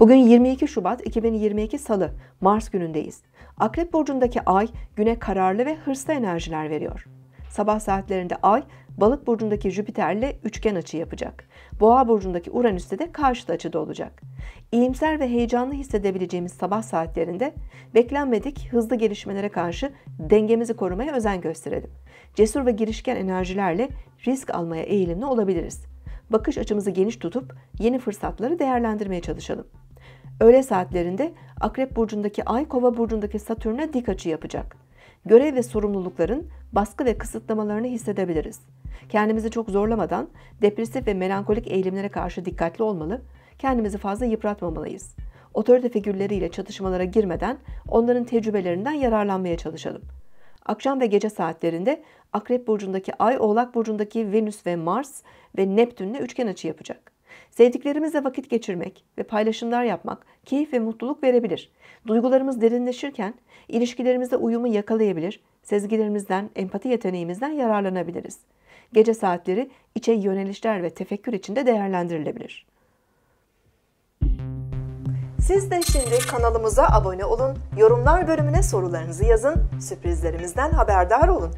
Bugün 22 Şubat 2022 Salı, Mars günündeyiz. Akrep burcundaki ay güne kararlı ve hırslı enerjiler veriyor. Sabah saatlerinde ay Balık burcundaki Jüpiter'le üçgen açı yapacak. Boğa burcundaki Uranüs'te de karşıt açıda olacak. İyimser ve heyecanlı hissedebileceğimiz sabah saatlerinde beklenmedik hızlı gelişmelere karşı dengemizi korumaya özen gösterelim. Cesur ve girişken enerjilerle risk almaya eğilimli olabiliriz. Bakış açımızı geniş tutup yeni fırsatları değerlendirmeye çalışalım. Öğle saatlerinde Akrep burcundaki Ay, Kova burcundaki Satürn'e dik açı yapacak. Görev ve sorumlulukların baskı ve kısıtlamalarını hissedebiliriz. Kendimizi çok zorlamadan depresif ve melankolik eğilimlere karşı dikkatli olmalı, kendimizi fazla yıpratmamalıyız. Otorite figürleriyle çatışmalara girmeden onların tecrübelerinden yararlanmaya çalışalım. Akşam ve gece saatlerinde Akrep burcundaki Ay, Oğlak burcundaki Venüs ve Mars ve Neptünle üçgen açı yapacak. Sevdiklerimizle vakit geçirmek ve paylaşımlar yapmak keyif ve mutluluk verebilir. Duygularımız derinleşirken ilişkilerimizde uyumu yakalayabilir, sezgilerimizden, empati yeteneğimizden yararlanabiliriz. Gece saatleri içe yönelişler ve tefekkür içinde değerlendirilebilir. Siz de şimdi kanalımıza abone olun, yorumlar bölümüne sorularınızı yazın, sürprizlerimizden haberdar olun.